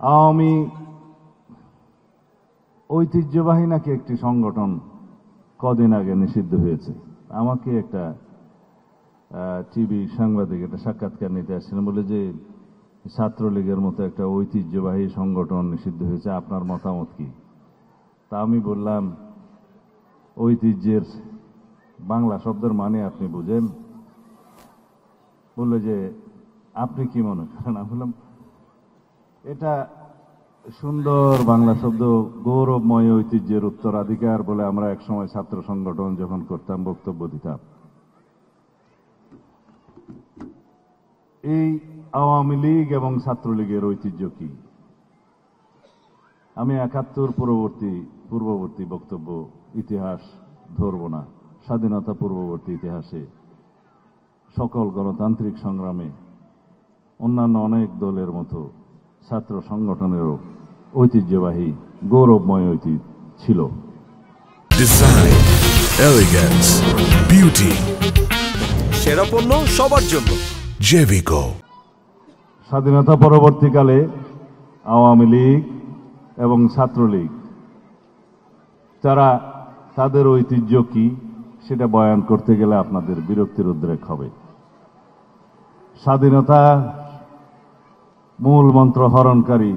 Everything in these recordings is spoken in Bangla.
আওয়ামী ঐতিহ্যবাহী নাকি একটি সংগঠন কদিন আগে নিষিদ্ধ হয়েছে? আমাকে একটা টিভি সাংবাদিক একটা সাক্ষাৎকার নিতে আসছিলেন, বলে যে ছাত্রলীগের মতো একটা ঐতিহ্যবাহী সংগঠন নিষিদ্ধ হয়েছে, আপনার মতামত কি? তা আমি বললাম, ঐতিহ্যের বাংলা শব্দের মানে আপনি বুঝেন। বলল যে, আপনি কি মনে করেন? আমি বললাম এটা সুন্দর বাংলা শব্দ, গৌরবময় ঐতিহ্যের উত্তরাধিকার বলে আমরা একসময় ছাত্র সংগঠন যখন করতাম, বক্তব্য দিতাম। এই আওয়ামী লীগ এবং ছাত্রলীগের ঐতিহ্য কি? আমি একাত্তর পূর্ববর্তী পূর্ববর্তী বক্তব্য, ইতিহাস ধরব না। স্বাধীনতা পূর্ববর্তী ইতিহাসে সকল গণতান্ত্রিক সংগ্রামে অন্যান্য অনেক দলের মতো ছাত্র সংগঠনেরও ঐতিহ্যবাহী গৌরবময় ঐতিহ্য ছিল। Design, elegance, beauty, সেরা পণ্য সবার জন্য। Jevico. স্বাধীনতা পরবর্তীকালে আওয়ামী লীগ এবং ছাত্রলীগ তারা তাদের ঐতিহ্য কি সেটা বয়ান করতে গেলে আপনাদের বিরক্তির উদ্রেক হবে। স্বাধীনতা মূল মন্ত্র হরণকারী।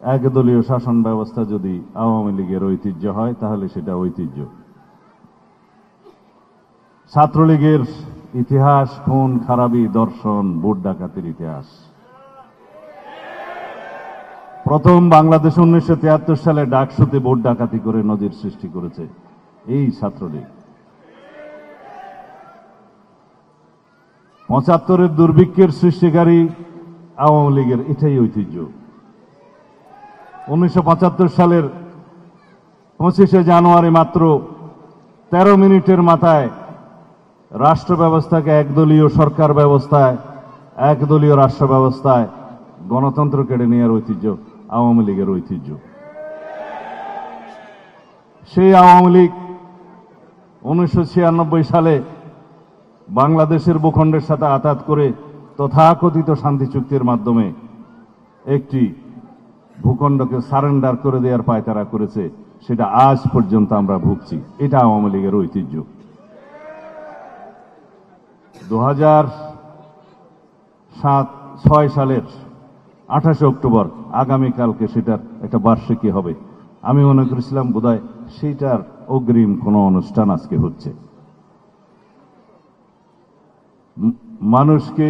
একদলীয় শাসন ব্যবস্থা যদি আওয়ামী লীগের ঐতিহ্য হয়, তাহলে সেটা ঐতিহ্য। ছাত্রলীগের ইতিহাস, খুন, খারাপি, দর্শন, ভোট ডাকাতির ইতিহাস। প্রথম বাংলাদেশ উনিশশো তিয়াত্তর সালে ডাকসুতে ভোট ডাকাতি করে নজির সৃষ্টি করেছে এই ছাত্রলীগ। পঁচাত্তরের দুর্ভিক্ষের সৃষ্টিকারী আওয়ামী লীগের এটাই ঐতিহ্য। উনিশশো পঁচাত্তর সালের পঁচিশে জানুয়ারি মাত্র তেরো মিনিটের মাথায় রাষ্ট্র ব্যবস্থাকে একদলীয় সরকার ব্যবস্থায়, একদলীয় রাষ্ট্র ব্যবস্থায় গণতন্ত্র কেড়ে নেওয়ার ঐতিহ্য, আওয়ামী লীগের ঐতিহ্য। সেই আওয়ামী লীগ উনিশশো ছিয়ানব্বই সালে বাংলাদেশের ভূখণ্ডের সাথে আঘাত করে তথাকথিত শান্তি চুক্তির মাধ্যমে একটি ভূখণ্ডকে সারেন্ডার করে দেওয়ার পায়তারা করেছে, সেটা আজ পর্যন্ত আমরা ভুগছি। এটা আওয়ামী লীগের ঐতিহ্য। দু সাত, ছয় সালের আঠাশে অক্টোবর আগামীকালকে সেটার একটা বার্ষিকী হবে। আমি মনে করেছিলাম বোধহয় সেটার অগ্রিম কোনো অনুষ্ঠান আজকে হচ্ছে। মানুষকে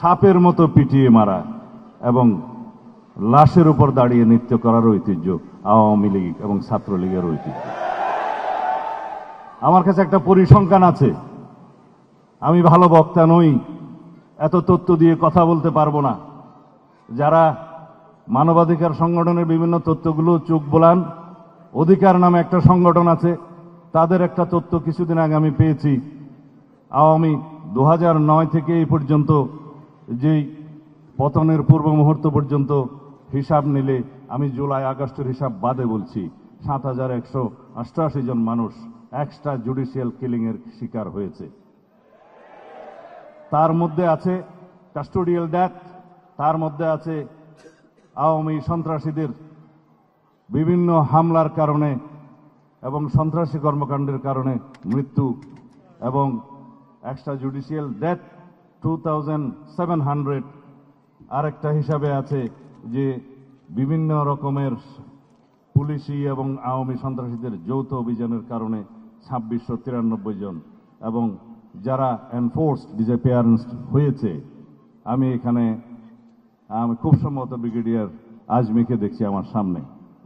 সাপের মতো পিটিয়ে মারা এবং লাশের উপর দাঁড়িয়ে নৃত্য করার ঐতিহ্য আওয়ামী লীগ এবং ছাত্রলীগের ঐতিহ্য। আমার কাছে একটা পরিসংখ্যান আছে। আমি ভালো বক্তা নই, এত তথ্য দিয়ে কথা বলতে পারব না। যারা মানবাধিকার সংগঠনের বিভিন্ন তথ্যগুলো চোখ বোলান, অধিকার নামে একটা সংগঠন আছে, তাদের একটা তথ্য কিছুদিন আগে আমি পেয়েছি। আওয়ামী দু থেকে এই পর্যন্ত যেই পতনের পূর্ব মুহূর্ত পর্যন্ত হিসাব নিলে আমি জুলাই আগস্টের হিসাব বাদে বলছি, সাত হাজার একশো অষ্টআশি জন মানুষ এক্সট্রা জুডিশিয়াল কিলিং এর শিকার হয়েছে। তার মধ্যে আছে কাস্টোডিয়াল ডেথ, তার মধ্যে আছে আওয়ামী সন্ত্রাসীদের বিভিন্ন হামলার কারণে এবং সন্ত্রাসী কর্মকাণ্ডের কারণে মৃত্যু এবং extrajudicial death two thousand seven hundred আরেকটা হিসাবে আছে যে বিভিন্ন রকমের পুলিশি এবং আওয়ামী সন্ত্রাসীদের যৌথ অভিযানের কারণে ছাব্বিশশো তিরানব্বই জন এবং যারা এনফোর্সড ডিসঅ্যাপিয়ারেন্স হয়েছে, আমি এখানে, আমি খুব সম্ভবত ব্রিগেডিয়ার আজমিকে দেখছি আমার সামনে,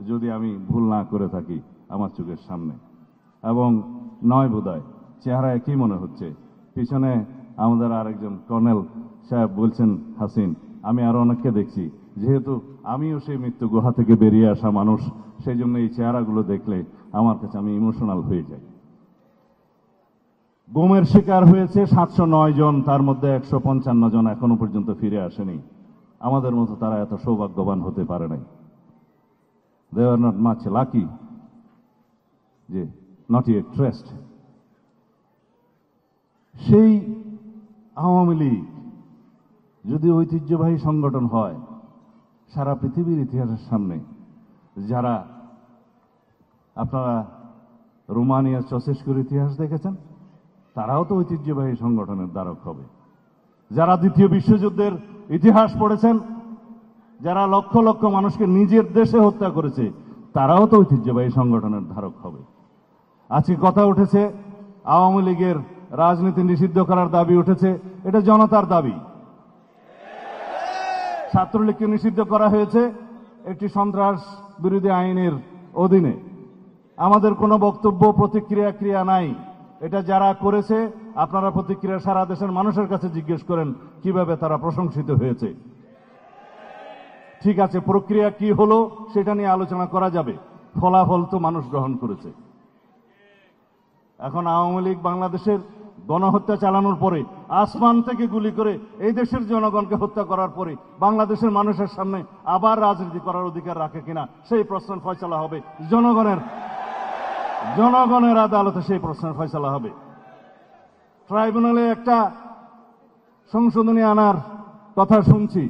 যদি আমি ভুল না করে থাকি আমার চোখের সামনে। এবং নয় বোধহয় চেহারা একই মনে হচ্ছে? পিছনে আমাদের আরেকজন কর্নেল সাহেব বলছেন, হাসিন, আমি আরও অনেককে দেখছি। যেহেতু আমিও সেই মৃত্যু গুহা থেকে বেরিয়ে আসা মানুষ সেই জন্য এই চেহারাগুলো দেখলে আমার কাছে আমি ইমোশনাল হয়ে যাই। গুমের শিকার হয়েছে সাতশো নয় জন, তার মধ্যে একশো পঞ্চান্ন জন এখনও পর্যন্ত ফিরে আসেনি। আমাদের মতো তারা এত সৌভাগ্যবান হতে পারে নাই। They are not much lucky যে নট ইয়ে ট্রেস্ট সেই আওয়ামী লীগ, যদি ঐতিহ্যবাহী সংগঠন হয়, সারা পৃথিবীর ইতিহাসের সামনে, যারা আপনারা রোমানিয়া চসেস্কুর ইতিহাস দেখেছেন, তারাও তো ঐতিহ্যবাহী সংগঠনের দ্বারক হবে। যারা দ্বিতীয় বিশ্বযুদ্ধের ইতিহাস পড়েছেন, যারা লক্ষ লক্ষ মানুষকে নিজের দেশে হত্যা করেছে, তারাও তো ঐতিহ্যবাহী সংগঠনের ধারক হবে। আজকে কথা উঠেছে, আওয়ামী লীগের রাজনীতি নিষিদ্ধ করার দাবি উঠেছে, এটা জনতার দাবি। ছাত্রলীগকে নিষিদ্ধ করা হয়েছে একটি সন্ত্রাস বিরোধী আইনের অধীনে। আমাদের কোনো বক্তব্য, প্রতিক্রিয়া, ক্রিয়া নাই। এটা যারা করেছে, আপনারা প্রতিক্রিয়া সারা দেশের মানুষের কাছে জিজ্ঞেস করেন, কীভাবে তারা প্রশংসিত হয়েছে। ঠিক আছে, প্রক্রিয়া কি হলো সেটা নিয়ে আলোচনা করা যাবে। ফলাফল তো মানুষ গ্রহণ করেছে। এখন আওয়ামী লীগ বাংলাদেশের গণহত্যা চালানোর পরে, আসমান থেকে গুলি করে এই দেশের জনগণকে হত্যা করার পরে বাংলাদেশের মানুষের সামনে আবার রাজনীতি করার অধিকার রাখে কিনা, সেই প্রশ্নের ফয়সলা হবে জনগণের। জনগণের আদালতে সেই প্রশ্নের ফয়সলা হবে। ট্রাইব্যুনালে একটা সংশোধনী আনার কথা শুনছি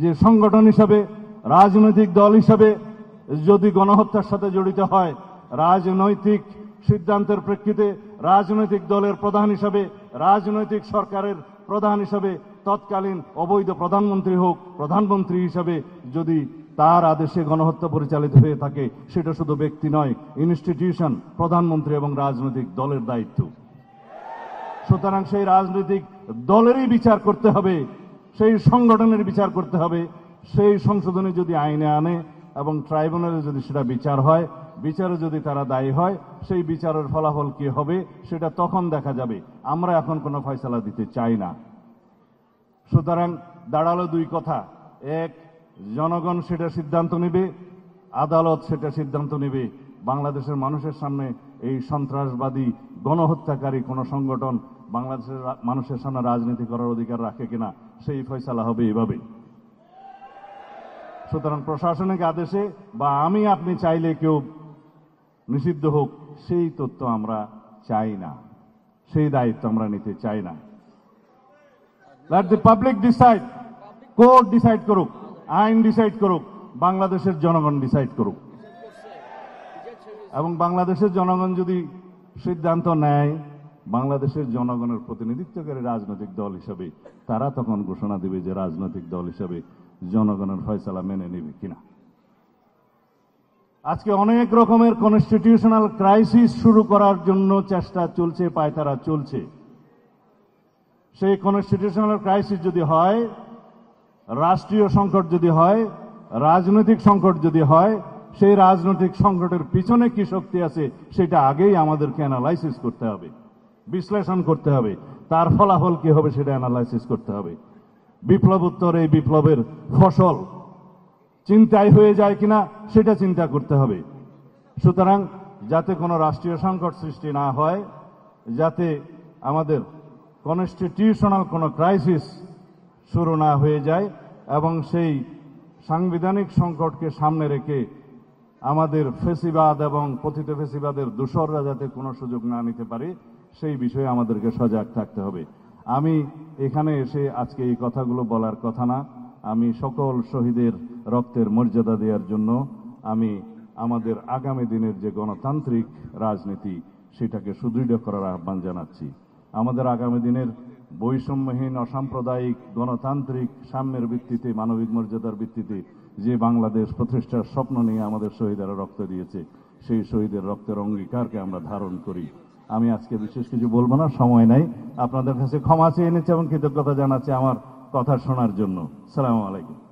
যে সংগঠন হিসাবে, রাজনৈতিক দল হিসাবে যদি গণহত্যার সাথে জড়িত হয়, রাজনৈতিক সিদ্ধান্তের প্রেক্ষিতে রাজনৈতিক দলের প্রধান হিসাবে, রাজনৈতিক সরকারের প্রধান হিসাবে, তৎকালীন অবৈধ প্রধানমন্ত্রী হোক, প্রধানমন্ত্রী হিসাবে যদি তার আদেশে গণহত্যা পরিচালিত হয়ে থাকে, সেটা শুধু ব্যক্তি নয় ইনস্টিটিউশন প্রধানমন্ত্রী এবং রাজনৈতিক দলের দায়িত্ব। সুতরাং সেই রাজনৈতিক দলেরই বিচার করতে হবে, সেই সংগঠনের বিচার করতে হবে, সেই সংশোধনী যদি আইনে আনে এবং ট্রাইব্যুনালে যদি সেটা বিচার হয় বিচারে যদি তারা দায়ী হয়, সেই বিচারের ফলাফল কি হবে, সেটা তখন দেখা যাবে। আমরা এখন কোনো ফয়সলা দিতে চাই না। সুতরাং দাঁড়াল দুই কথা। এক, জনগণ সেটা সিদ্ধান্ত নেবে, আদালত সেটা সিদ্ধান্ত নেবে। বাংলাদেশের মানুষের সামনে এই সন্ত্রাসবাদী, গণহত্যাকারী কোনো সংগঠন বাংলাদেশের মানুষের সামনে রাজনীতি করার অধিকার রাখে কিনা, সেই ফয়সালা হবে এভাবে। সুতরাং প্রশাসনিক আদেশে বা আমি আপনি চাইলে কেউ নিষিদ্ধ হোক, সেই তথ্য আমরা চাই না। সেই দায়িত্ব আমরা নিতে চাই না। পাবলিক ডিসাইড কোর্ট ডিসাইড করুক, আইন ডিসাইড করুক, বাংলাদেশের জনগণ ডিসাইড করুক। এবং বাংলাদেশের জনগণ যদি সিদ্ধান্ত নেয়, বাংলাদেশের জনগণের প্রতিনিধিত্বকারী রাজনৈতিক দল হিসাবে, তারা তখন ঘোষণা দিবে যে রাজনৈতিক দল হিসাবে জনগণের ফয়সালা মেনে নেবে কিনা। আজকে অনেক রকমের কনস্টিটিউশনাল ক্রাইসিস শুরু করার জন্য চেষ্টা চলছে, পায়তারা চলছে। সেই কনস্টিটিউশনাল ক্রাইসিস যদি হয়, রাষ্ট্রীয় সংকট যদি হয়, রাজনৈতিক সংকট যদি হয়, সেই রাজনৈতিক সংকটের পিছনে কি শক্তি আছে, সেটা আগেই আমাদেরকে অ্যানালাইসিস করতে হবে, বিশ্লেষণ করতে হবে। তার ফলাফল কি হবে, সেটা অ্যানালাইসিস করতে হবে। বিপ্লবোত্তর এই বিপ্লবের ফসল চিন্তায় হয়ে যায় কিনা সেটা চিন্তা করতে হবে। সুতরাং যাতে কোনো রাষ্ট্রীয় সংকট সৃষ্টি না হয়, যাতে আমাদের কনস্টিটিউশনাল কোনো ক্রাইসিস শুরু না হয়ে যায় এবং সেই সাংবিধানিক সংকটকে সামনে রেখে আমাদের ফেসিবাদ এবং পতিত ফেসিবাদের দূষররা যাতে কোনো সুযোগ না নিতে পারে, সেই বিষয়ে আমাদেরকে সজাগ থাকতে হবে। আমি এখানে এসে আজকে এই কথাগুলো বলার কথা না। আমি সকল শহীদের রক্তের মর্যাদা দেওয়ার জন্য আমি আমাদের আগামী দিনের যে গণতান্ত্রিক রাজনীতি, সেটাকে সুদৃঢ় করার আহ্বান জানাচ্ছি। আমাদের আগামী দিনের বৈষম্যহীন, অসাম্প্রদায়িক, গণতান্ত্রিক সাম্যের ভিত্তিতে, মানবিক মর্যাদার ভিত্তিতে যে বাংলাদেশ প্রতিষ্ঠার স্বপ্ন নিয়ে আমাদের শহীদেরা রক্ত দিয়েছে, সেই শহীদের রক্তের অঙ্গীকারকে আমরা ধারণ করি। আমি আজকে বিশেষ কিছু বলব না, সময় নাই। আপনাদের কাছে ক্ষমা চেয়ে এনেছি এবং কৃতজ্ঞতা জানাচ্ছি আমার কথা শোনার জন্য। সালাম আলাইকুম।